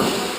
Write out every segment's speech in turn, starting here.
over.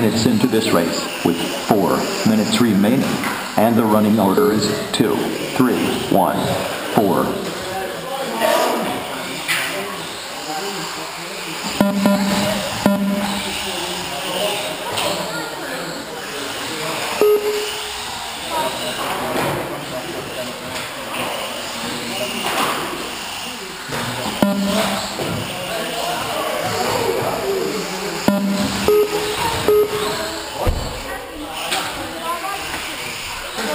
Minutes into this race with four minutes remaining. And the running order is two, three, one, four.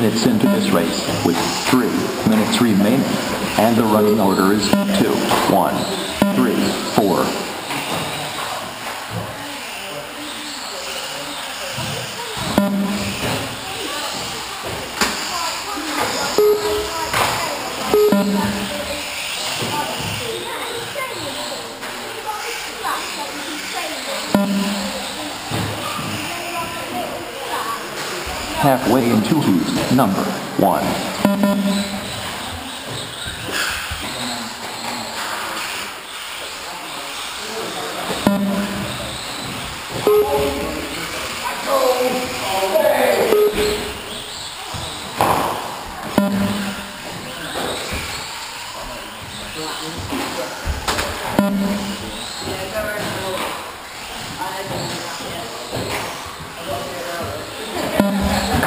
minutes into this race with three minutes remaining. And the running order is two, one, three, four. Halfway into heat number one.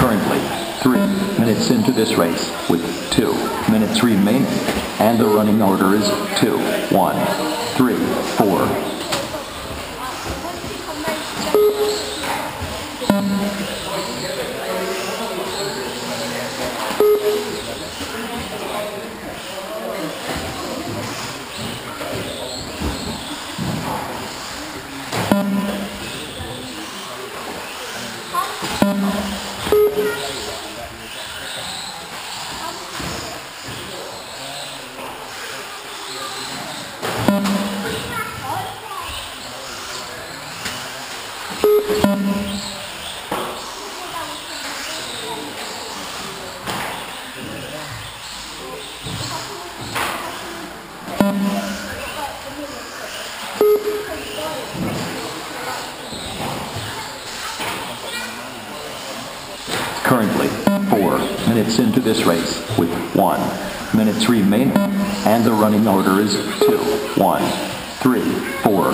Currently, three minutes into this race with two minutes remaining. And the running order is two, one, three, four. Currently, four minutes into this race with one minutes remaining. And the running order is two, one, three, four.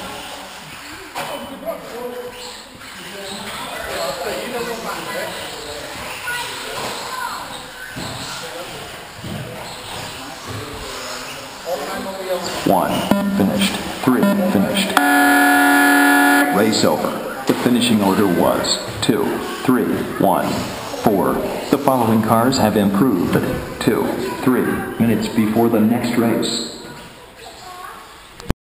One finished. Three finished. Race over. The finishing order was two, three, one, four. The following cars have improved two, three minutes before the next race.